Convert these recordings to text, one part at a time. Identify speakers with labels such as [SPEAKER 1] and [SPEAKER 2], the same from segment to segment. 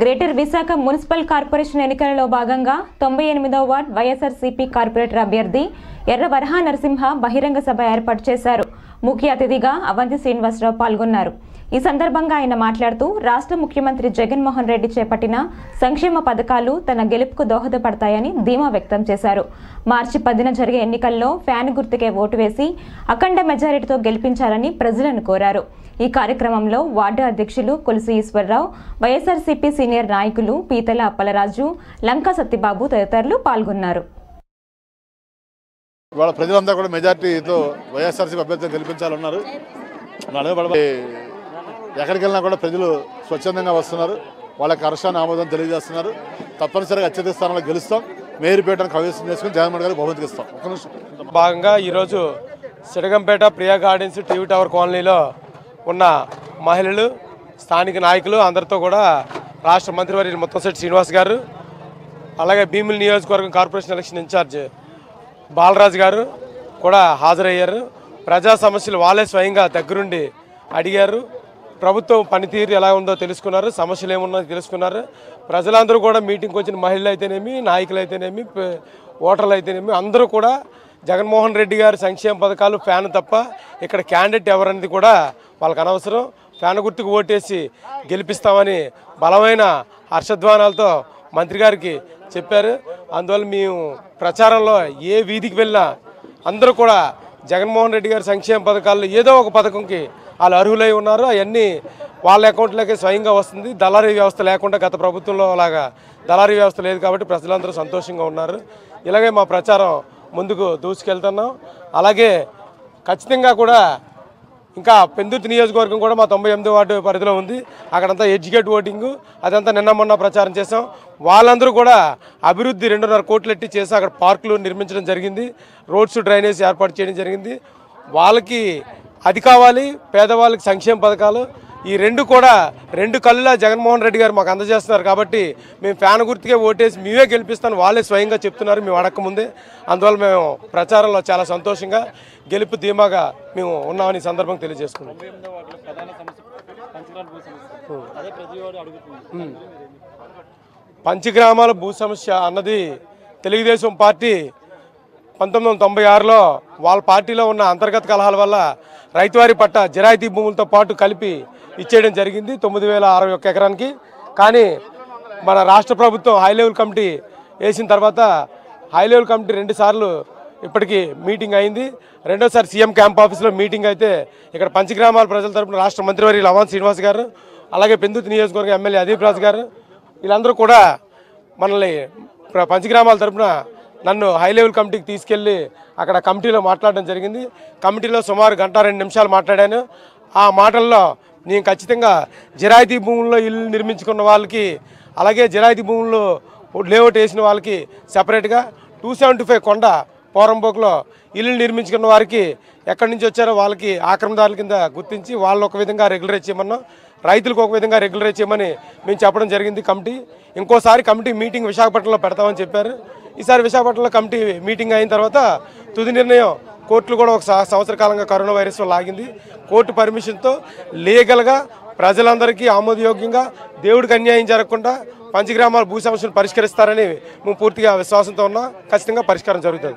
[SPEAKER 1] Greater Visakha municipal corporation ఎన్నికలలో భాగంగా తొంభై ఎనిమిదవ వార్డ్ వైఎస్ఆర్సీపీ కార్పొరేటర్ అభ్యర్థి ఎర్ర వరహా నరసింహ బహిరంగ సభ ఏర్పాటు చేశారు. ముఖ్య అతిథిగా అవంతి శ్రీనివాసరావు పాల్గొన్నారు. ఈ సందర్భంగా ఆయన మాట్లాడుతూ రాష్ట్ర ముఖ్యమంత్రి జగన్మోహన్ రెడ్డి చేపట్టిన సంక్షేమ పథకాలు తన గెలుపుకు దోహదపడతాయని ధీమా వ్యక్తం చేశారు. మార్చి పదిన జరిగే ఎన్నికల్లో ఫ్యాన్ గుర్తుకే ఓటు వేసి అఖండ మెజారిటీతో గెలిపించాలని ప్రజలను కోరారు. ఈ కార్యక్రమంలో వార్డు అధ్యక్షులు కొలుసు ఈశ్వరరావు వైఎస్ఆర్సీపీ సీనియర్ నాయకులు పీతల అప్పలరాజు లంకా సత్యబాబు తదితరులు పాల్గొన్నారు.
[SPEAKER 2] ఇవాళ ప్రజలందరూ కూడా మెజార్టీతో వైఎస్ఆర్సీపీ అభ్యర్థిని గెలిపించాలన్నారు. ఎక్కడికి వెళ్ళినా కూడా ప్రజలు స్వచ్ఛందంగా వస్తున్నారు. వాళ్ళకి హర్షాన్ని ఆమోదం తెలియజేస్తున్నారు. తప్పనిసరిగా అత్యధిక స్థానంలో గెలుస్తాం. మేరీపేటను కవిసం చేసుకుని జగన్మోహన్ గారికి బహుమతికి ఇస్తాం. ఒక్క నిమిషం.
[SPEAKER 3] భాగంగా ఈరోజు Sidagampeta Priya gardens TV tower కాలనీలో ఉన్న మహిళలు స్థానిక నాయకులు అందరితో కూడా రాష్ట్ర మంత్రివర్యులు ముత్తంశెట్టి శ్రీనివాస్ గారు అలాగే భీముల నియోజకవర్గం కార్పొరేషన్ ఎలక్షన్ ఇన్ఛార్జ్ బాలరాజు గారు కూడా హాజరయ్యారు. ప్రజా సమస్యలు వాళ్ళే స్వయంగా దగ్గరుండి అడిగారు. ప్రభుత్వం పనితీరు ఎలా ఉందో తెలుసుకున్నారు సమస్యలు ఏమున్నాయో తెలుసుకున్నారు. ప్రజలందరూ కూడా మీటింగ్కి వచ్చిన మహిళలు అయితేనేమి నాయకులు అయితేనేమి ఓటర్లు అయితేనేమి అందరూ కూడా జగన్మోహన్ రెడ్డి గారి సంక్షేమ పథకాలు ఫ్యాన్ తప్ప ఇక్కడ క్యాండిడేట్ ఎవరనేది కూడా వాళ్ళకి అనవసరం ఫ్యాన్ గుర్తుకు ఓటేసి గెలిపిస్తామని బలమైన హర్షధ్వానాలతో మంత్రి గారికి చెప్పారు. అందువల్ల మేము ప్రచారంలో ఏ వీధికి వెళ్ళినా అందరూ కూడా జగన్మోహన్ రెడ్డి గారి సంక్షేమ పథకాల్లో ఏదో ఒక పథకంకి వాళ్ళు అర్హులై ఉన్నారు. అవన్నీ వాళ్ళ అకౌంట్లోకి స్వయంగా వస్తుంది. దళారీ వ్యవస్థ లేకుండా గత ప్రభుత్వంలో లాగా దళారీ వ్యవస్థ లేదు కాబట్టి ప్రజలందరూ సంతోషంగా ఉన్నారు. ఇలాగే మా ప్రచారం ముందుకు దూసుకెళ్తున్నాం. అలాగే ఖచ్చితంగా కూడా ఇంకా పెందుర్తి నియోజకవర్గం కూడా మా తొంభై ఎనిమిది వార్డు పరిధిలో ఉంది. అక్కడంతా ఎడ్యుకేట్ ఓటింగ్. అదంతా నిన్న మొన్న ప్రచారం చేసాం వాళ్ళందరూ కూడా అభివృద్ధి రెండున్నర కోట్లు ఎట్టి చేసి అక్కడ పార్కులు నిర్మించడం జరిగింది. రోడ్స్ డ్రైనేజ్ ఏర్పాటు చేయడం జరిగింది. వాళ్ళకి అది కావాలి పేదవాళ్ళకి సంక్షేమ పథకాలు. ఈ రెండు కూడా రెండు కళ్ళులా జగన్మోహన్ రెడ్డి గారు మాకు అందజేస్తున్నారు కాబట్టి మేము ఫ్యాన్ గుర్తుకే ఓటేసి మేమే గెలిపిస్తాను వాళ్ళే స్వయంగా చెప్తున్నారు. మేము అడగకముందే అందువల్ల మేము ప్రచారంలో చాలా సంతోషంగా గెలుపు ధీమాగా మేము ఉన్నామని ఈ సందర్భంగా తెలియజేసుకున్నాం. పంచగ్రామాల భూ సమస్య అన్నది తెలుగుదేశం పార్టీ పంతొమ్మిది వందల తొంభై ఆరులో వాళ్ళ పార్టీలో ఉన్న అంతర్గత కలహాల వల్ల రైతువారి పట్ట జిరాయితీ భూములతో పాటు కలిపి ఇచ్చేయడం జరిగింది తొమ్మిది వేల అరవై ఒక్క ఎకరానికి. కానీ మన రాష్ట్ర ప్రభుత్వం హై లెవెల్ కమిటీ వేసిన తర్వాత హై లెవెల్ కమిటీ రెండు సార్లు ఇప్పటికీ మీటింగ్ అయింది. రెండోసారి సీఎం క్యాంప్ ఆఫీస్లో మీటింగ్ అయితే ఇక్కడ పంచగ్రామాల ప్రజల తరపున రాష్ట్ర మంత్రివర్యులు లవాన్ శ్రీనివాస్ గారు అలాగే పెందుతి నియోజకవర్గ ఎమ్మెల్యే అదీప్ రాజు గారు వీళ్ళందరూ కూడా మనల్ని పంచగ్రామాల తరపున నన్ను హై లెవెల్ కమిటీకి తీసుకెళ్ళి అక్కడ కమిటీలో మాట్లాడడం జరిగింది. కమిటీలో సుమారు గంట రెండు నిమిషాలు మాట్లాడాను. ఆ మాటల్లో నేను ఖచ్చితంగా జిరాయితీ భూముల్లో ఇల్లు నిర్మించుకున్న వాళ్ళకి అలాగే జిరాయితీ భూముల్లో లేఅవుట్ వేసిన వాళ్ళకి సపరేట్గా టూ సెవెంటీ ఫైవ్ కొండ పోరంబోకులో ఇల్లు నిర్మించుకున్న వారికి ఎక్కడి నుంచి వచ్చారో వాళ్ళకి ఆక్రమదారుల కింద గుర్తించి వాళ్ళు ఒక విధంగా రెగ్యులరైజ్ చేయమన్నా రైతులకు ఒక విధంగా రెగ్యులరైజ్ చేయమని మేము చెప్పడం జరిగింది కమిటీ. ఇంకోసారి కమిటీ మీటింగ్ విశాఖపట్నంలో పెడతామని చెప్పారు. ఈసారి విశాఖపట్నంలో కమిటీ మీటింగ్ అయిన తర్వాత తుది నిర్ణయం కోర్టులు కూడా ఒక సంవత్సర కాలంగా కరోనా వైరస్ లాగింది. కోర్టు పర్మిషన్తో లీగల్గా ప్రజలందరికీ ఆమోదయోగ్యంగా దేవుడికి అన్యాయం జరగకుండా పంచగ్రామాల భూ సమస్యలు పరిష్కరిస్తారని మేము పూర్తిగా విశ్వాసంతో ఉన్నా. ఖచ్చితంగా పరిష్కారం జరుగుతుంది.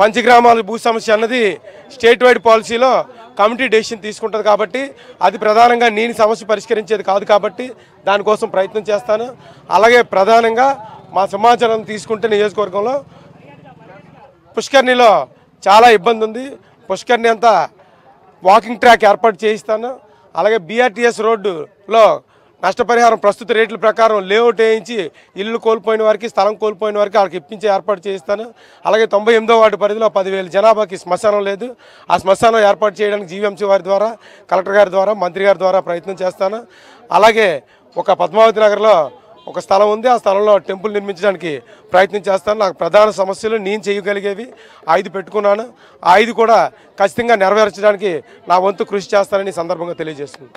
[SPEAKER 3] పంచగ్రామాల భూ సమస్య అన్నది స్టేట్ వైడ్ పాలసీలో కమిటీ డెసిషన్ తీసుకుంటుంది కాబట్టి అది ప్రధానంగా నేను సమస్య పరిష్కరించేది కాదు కాబట్టి దానికోసం ప్రయత్నం చేస్తాను. అలాగే ప్రధానంగా మా సమాచారం తీసుకుంటే నియోజకవర్గంలో పుష్కర్ణిలో చాలా ఇబ్బంది ఉంది. పుష్కర్ణి అంతా వాకింగ్ ట్రాక్ ఏర్పాటు చేయిస్తాను. అలాగే బీఆర్టీఎస్ రోడ్డులో నష్టపరిహారం ప్రస్తుత రేట్ల ప్రకారం లేఅవుట్ వేయించి ఇల్లు కోల్పోయిన వారికి స్థలం కోల్పోయిన వారికి వాళ్ళకి ఇప్పించే ఏర్పాటు చేయిస్తాను. అలాగే తొంభై ఎనిమిదో వార్డు పరిధిలో పదివేల జనాభాకి శ్మశానం లేదు. ఆ శ్మశానం ఏర్పాటు చేయడానికి జీవీఎంసీ వారి ద్వారా కలెక్టర్ గారి ద్వారా మంత్రి గారి ద్వారా ప్రయత్నం చేస్తాను. అలాగే ఒక పద్మావతి నగర్లో ఒక స్థలం ఉంది. ఆ స్థలంలో టెంపుల్ నిర్మించడానికి ప్రయత్నం చేస్తాను. నాకు ప్రధాన సమస్యలు నేను చేయగలిగేవి ఐదు పెట్టుకున్నాను. ఆ ఐదు కూడా ఖచ్చితంగా నెరవేర్చడానికి నా వంతు కృషి చేస్తానని సందర్భంగా తెలియజేస్తున్నాను.